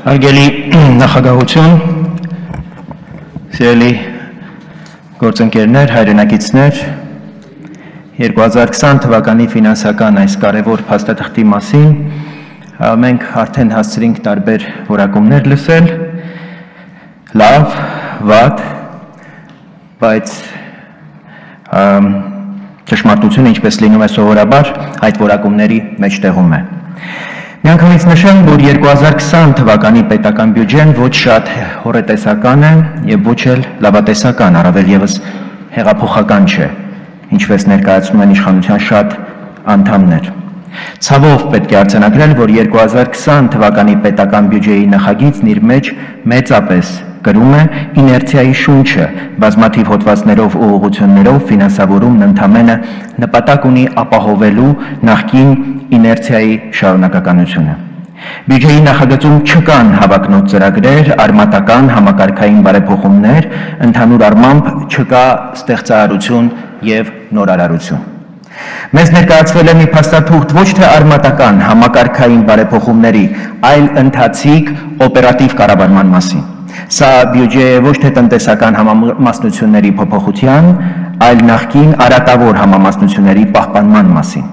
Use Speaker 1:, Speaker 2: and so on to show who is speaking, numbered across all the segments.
Speaker 1: Հարգելի նախագահություն, սիրելի գործընկերներ, հայրենակիցներ, 2020 թվականի ֆինանսական այս կարևոր փաստաթղթի մասին մենք արդեն հասցրինք տարբեր որակումներ լսել, լավ, վատ, բայց ճշմարտությունը ինչպես լինում է սովորաբար, այդ որակումների մեջտեղում է։ Միանգամից նշեմ, որ 2020 թվականի պետական բյուջեն ոչ շատ հորետեսական է եւ ոչ էլ լավատեսական, առավել եւս հեղափոխական չէ, ինչպես ներկայացնում են իշխանության շատ անդամներ։ Ցավով պետք է արձանագրել, որ 2020 թվականի պետական բյուջեի նախագիծն իր մեջ մեծապես կրում է իներցիայի շունչը, բազմաթիվ հոդվածներով ու ուղղություններով ֆինանսավորումն ընդամենը նպատակ ունի ապահովելու նախկին իներցիայի շարունակականությունը։ Բյուջեի նախագծում չկան հավակնոտ ծրագրեր, արմատական համակարգային բարեփոխումներ, ընդհանուր առմամբ չկա ստեղծարարություն եւ նորարարություն։ Մեզ ներկայացվել է մի փաստաթուղթ ոչ թե արմատական համակարգային բարեփոխումների, այլ ընթացիկ օպերատիվ կառավարման մասին։ Սա բյուջե ոչ թե տնտեսական համամասնությունների փոփոխության, այլ նախկին արատավոր համամասնությունների պահպանման մասին։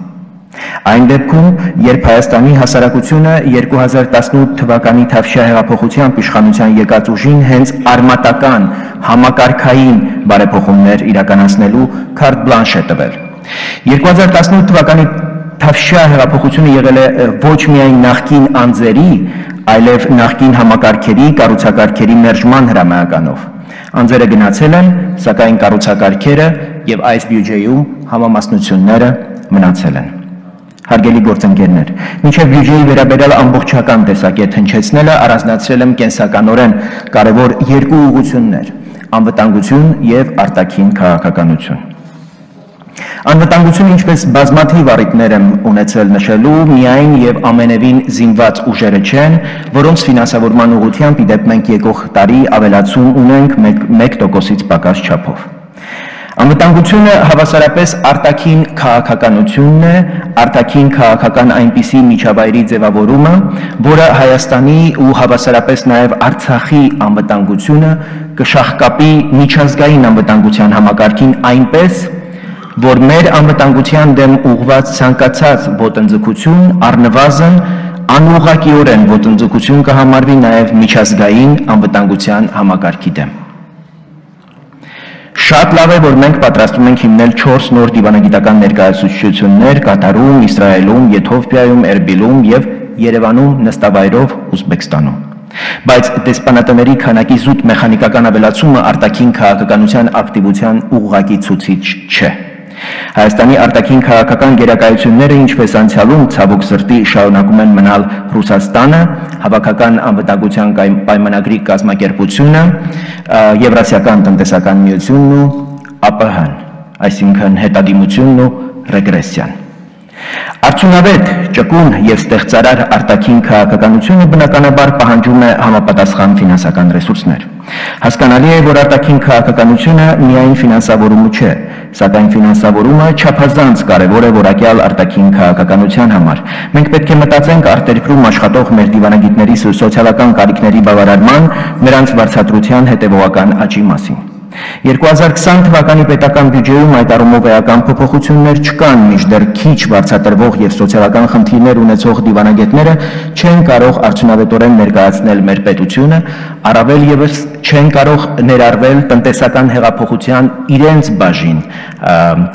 Speaker 1: Այն դեպքում, երբ Հայաստանի հասարակությունը 2018 թվականի Թավշյա հեղափոխությամբ իշխանության եկած ուժին հենց արմատական համակարգային բարեփոխումներ իրականացնելու քարտ բլանշ է տվել։ 2018 թվականի Թավշյա հեղափոխությունը եղել է ոչ միայն նախկին անձերի, այլև նախկին համակարգերի, կառուցակարգերի մերժման հրամայականով։ Անձերը գնացել են, սակայն կառուցակարգերը եւ այս բյուջեում համամասնությունները մնացել են։ Հարգելի գործընկերներ, մինչև բյուջեի վերաբերյալ ամբողջական տեսակետ հնչեցնելը առանձնացրել եմ կենսականորեն կարևոր երկու ուղություններ՝ անվտանգություն եւ արտաքին քաղաքականություն։ Անվտանգությունը ինչպես բազմաթիվ առիթներ եմ ունեցել նշելու, միայն եւ ամենևին զինված ուժերը չեն, որոնց ֆինանսավորման ուղղությամբ իդեպ մենք եկող տարի ավելացում ունենք 1%-ից պակաս չափով։ Անվտանգությունը հավասարապես արտաքին քաղաքականությունն է, արտաքին քաղաքական այնպիսի միջավայրի ձևավորումը, որը Հայաստանի ու հավասարապես նաև Արցախի անվտանգությունը կշահկապի միջազգային անվտանգության համակարգին այնպես, որ մեր անվտանգության դեմ ուղված ցանկացած ոտնձգություն առնվազն անուղղակիորեն ոտնձգություն կհամարվի նաև միջազգային անվտանգության համակարգի դեմ։ Շատ լավ է, որ մենք պատրաստվում ենք հիմնել 4 նոր դիվանագիտական ներկայացուցչություններ Կատարում, Իսրայելում, Եթովպիայում, Էրբիլում եւ Երևանում նստավայրով Ուզբեկստանում։ Բայց դեսպանատների քանակի զուտ մեխանիկական ավելացումը արտաքին քաղաքականության ակտիվության ուղղակի ցուցիչ չէ։ Հայաստանի արտաքին քաղաքական գերակայությունները ինչպես անցյալում ցավոք սրտի շարունակում են մնալ Ռուսաստանը, հավաքական անվտանգության պայմանագրի կազմակերպությունը, Եվրասիական տնտեսական միությունն ու ԱՊՀ-ն, այսինքն հետադիմությունն ու ռեգրեսիան։ Արդյունավետ, ճկուն եւ ստեղծարար արտաքին քաղաքականությունը բնականաբար պահանջում է համապատասխան ֆինանսական ռեսուրսներ։ Հասկանալի է, որ արտաքին քաղաքականությունը միայն ֆինանսավորումը չէ, սակայն ֆինանսավորումը չափազանց կարևոր է որակյալ արտաքին քաղաքականության համար։ Մենք պետք է մտածենք արտերկրում աշխատող մեր դիվանագիտների սոցիալական կարիքների բավարարման, նրանց վարձատրության հետևողական աճի մասին։ 2020 թվականի պետական բյուջեում այդ առումով էական փոփոխություններ չկան, մինչդեռ քիչ վարձատրվող եւ սոցիալական խնդիրներ ունեցող դիվանագետները չեն կարող արդյունավետորեն ներկայացնել մեր պետությունը, առավել եւս չեն կարող ներառվել տնտեսական հեղափոխության իրենց բաժին,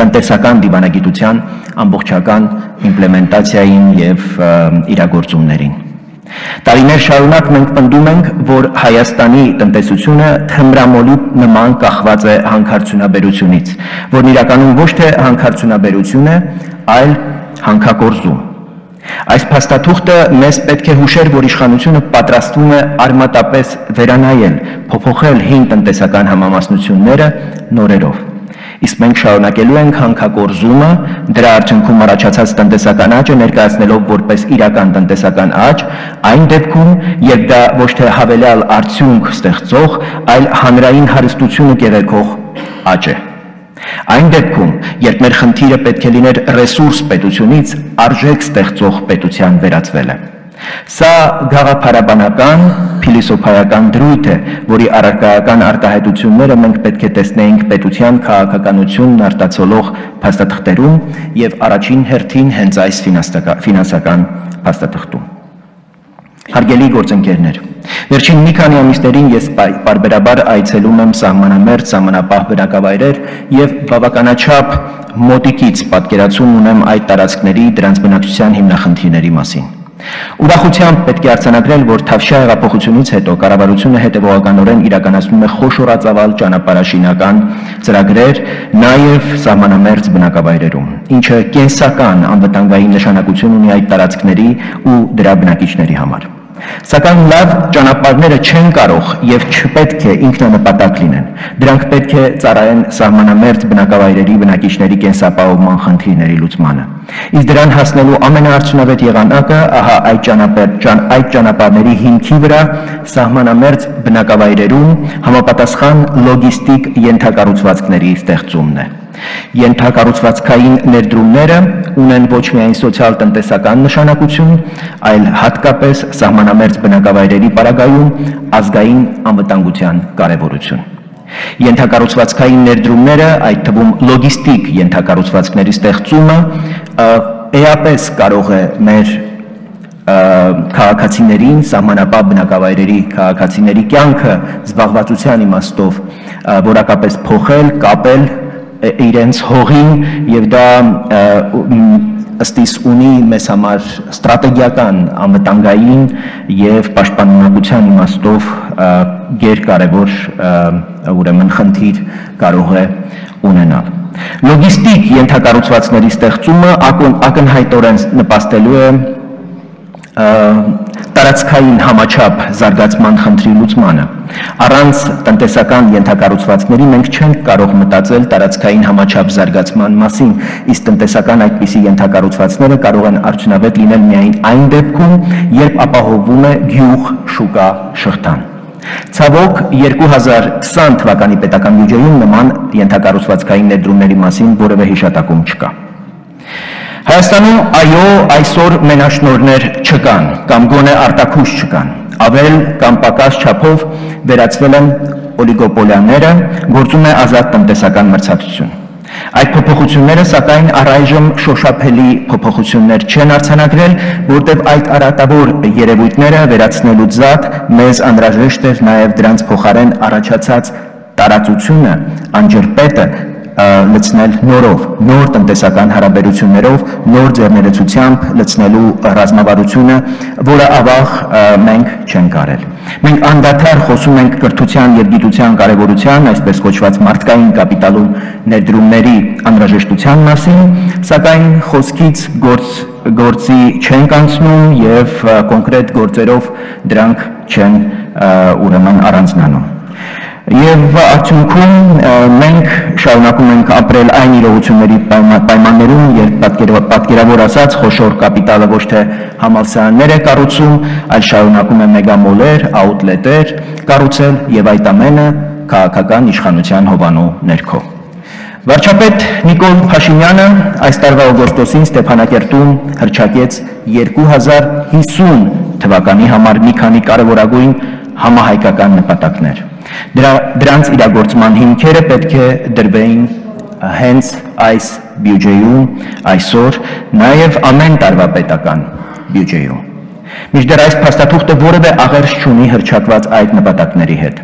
Speaker 1: տնտեսական դիվանագիտության ամբողջական իմպլեմենտացիային եւ իրագործումներին։ Տարիներ շարունակ մենք պնդում ենք, որ Հայաստանի տնտեսությունը թմրամոլի նման կախված է հանքարդյունաբերությունից, որն իրականում ոչ թե հանքարդյունաբերություն է, այլ հանքակորզում։ Այս փաստաթուղթը մեզ պետք է հուշեր, որ իշխանությունը պատրաստվում է արմատապես վերանայել, փոփոխել հին տնտեսական համամասնությունները նորերով իսկ մենք շարունակելու ենք հանքակորզումը, դրա արդյունքում առաջացած տնտեսական աճը ներկայացնելով որպես իրական տնտեսական աճ, այն դեպքում, երբ դա ոչ թե հավելյալ արդյունք ստեղծող, այլ հանրային հարստությունը կեղեքող աճ է։ Այն դեպքում, երբ մեր խնդիրը պետք է լիներ ռեսուրս պետությունից արժեք ստեղծող պետության վերածվելը։ Սա գաղափարաբանական, փիլիսոփայական դրույթ է, որի առարկայական արտահայտությունները մենք պետք է տեսնեինք պետության քաղաքականությունն արտացոլող փաստաթղթերում եւ առաջին հերթին հենց այս ֆինանսական փաստաթղթում։ Հարգելի գործընկերներ, վերջին մի քանի ամիսներին ես բարբերաբար այցելում եմ սահմանամերձ սահմանապահ բնակավայրեր եւ բավականաչափ մոտիկից պատկերացում ունեմ այդ տարածքների դրանց բնակչության հիմնախնդիրների մասին։ Ուրախությամբ պետք է արձանագրել, որ Թավշյա հեղափոխությունից հետո կառավարությունը հետևողականորեն իրականացնում է խոշորածավալ ճանապարհաշինական ծրագրեր նաև սահմանամերձ բնակավայրերում, ինչը կենսական անվտանգային նշանակություն ունի այդ տարածքների ու դրա բնակիչների համար։ Սակայն լավ ճանապարհները չեն կարող եւ չպետք է ինքնանպատակ լինեն։ Դրանք պետք է ծառայեն սահմանամերձ բնակավայրերի բնակիչների կենսապահովման խնդիրների լուծմանը։ Իսկ դրան հասնելու ամենաարդյունավետ եղանակը ահա այդ ճանապարհ այդ ճանապարհների հիմքի վրա սահմանամերձ բնակավայրերում համապատասխան լոգիստիկ ենթակառուցվածքների ստեղծումն է։ Ենթակառուցվածքային ներդրումները ունեն ոչ միայն սոցիալ-տնտեսական նշանակություն, այլ հատկապես սահմանամերձ բնակավայրերի պարագայում ազգային անվտանգության կարևորություն։ Ենթակառուցվածքային ներդրումները, այդ թվում լոգիստիկ ենթակառուցվածքների ստեղծումը էապես կարող է մեր քաղաքացիներին, սահմանապահ բնակավայրերի քաղաքացիների կյանքը զբաղվածության իմաստով որակապես փոխել, կապել իրենց հողին եւ դա ըստիս ունի մեզ համար ստրատեգիական անվտանգային եւ պաշտպանունակության իմաստով գերկարևոր ուրեմն խնդիր կարող է ունենալ լոգիստիկ ենթակառուցվածքների ստեղծումը ակնհայտորեն նպաստելու է տարածքային համաչափ զարգացման խնդրի լուծմանը։ Առանց տնտեսական ենթակառուցվածքների մենք չենք կարող մտածել տարածքային համաչափ զարգացման մասին, իսկ տնտեսական այդպիսի ենթակառուցվածքները կարող են արդյունավետ լինել միայն այն դեպքում, երբ ապահովվում է գյուղ շուկա շղթան։ Ցավոք 2020 թվականի պետական բյուջեում նման ենթակառուցվածքային ներդրումների մասին որևէ հիշատակում չկա։ Հայաստանում այո, այսօր մենաշնորներ չկան կամ գոնե արտաքուշ չկան։ Ավել կամ պակաս չափով վերածվել են օլիգոպոլիաները, գործում է ազատ տնտեսական մրցակցություն։ Այդ փոփոխությունները սակայն առայժմ շոշափելի փոփոխություններ չեն արձանագրել, որտեղ այդ արատավոր երևույթները վերացնելու զատ մեզ անհրաժեշտ էր նաև դրանց փոխարեն առաջացած տարածությունը, անջրպետը լցնել նորով, նոր տնտեսական հարաբերություններով, նոր ձեռներեցությամբ լցնելու ռազմավարությունը, որը ավաղ մենք չենք արել։ Մենք անդադար խոսում ենք կրթության եւ գիտության կարեւորության, այսպես կոչված մարդկային կապիտալում ներդրումների անհրաժեշտության մասին, սակայն խոսքից գործ գործի չենք անցնում եւ կոնկրետ գործերով դրանք չեն ուրեմն առանձնանում։ Եվ արդյունքում մենք շարունակում ենք ապրել այն իրողությունների պայմաններում, երբ պատկերավոր ասած խոշոր կապիտալը ոչ թե համալսարաններ է կառուցում, այլ շարունակում է մեգամոլեր, աուտլետեր կառուցել եւ այդ ամենը քաղաքական իշխանության հովանու ներքո։ Վարչապետ Նիկոլ Փաշինյանը այս տարվա օգոստոսին Ստեփանակերտում հրճակեց 2050 թվականի համար մի քանի կարևորագույն համահայկական նպատակներ Դրա դրանց իրագործման հիմքերը պետք է դրվեին հենց այս բյուջեում այսօր, նաև ամեն տարվա պետական բյուջեում։ Միջդեռ այս փաստաթուղթը որևէ աղերս չունի հրճակված այդ նպատակների հետ։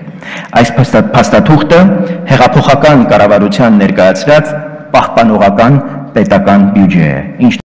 Speaker 1: Այս փաստաթուղթը հեղափոխական կառավարության ներկայացրած պահպանողական պետական բյուջե է, ինչ